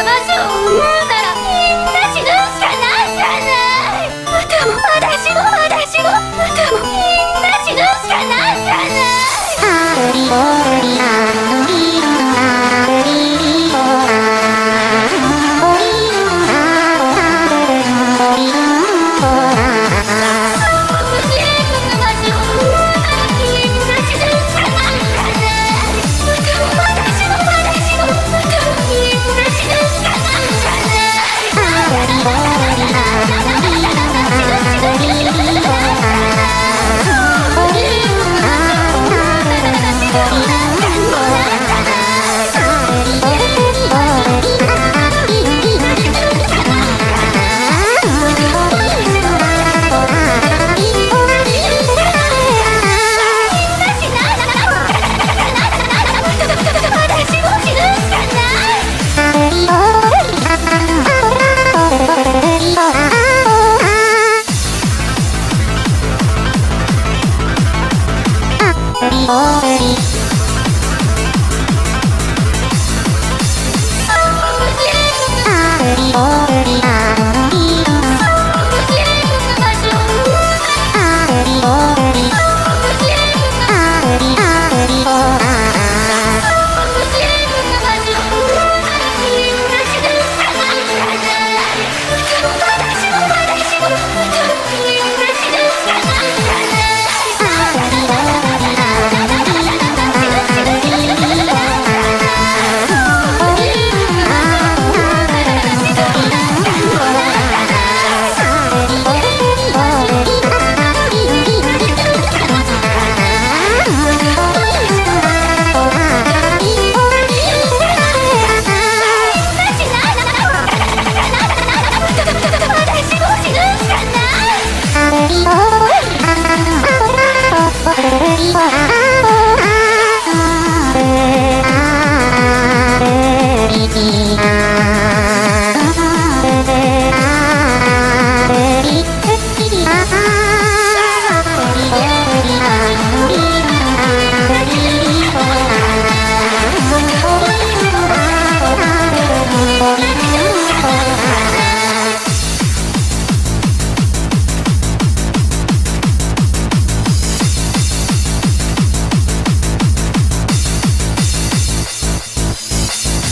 お所を生ん Oh, Oh,